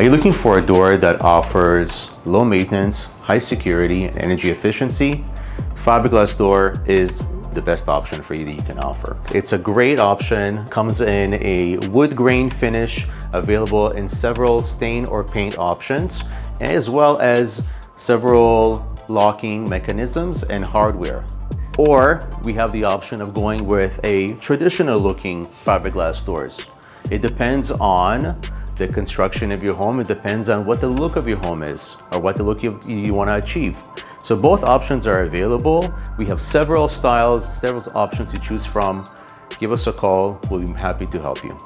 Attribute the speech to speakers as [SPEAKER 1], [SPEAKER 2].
[SPEAKER 1] Are you looking for a door that offers low maintenance, high security, and energy efficiency? Fiberglass door is the best option for you that you can offer. It's a great option, comes in a wood grain finish, available in several stain or paint options, as well as several locking mechanisms and hardware. Or we have the option of going with a traditional looking fiberglass doors. It depends on the construction of your home. It depends on what the look of your home is or what the look you, you want to achieve. So both options are available. We have several styles, several options to choose from. Give us a call. We'll be happy to help you.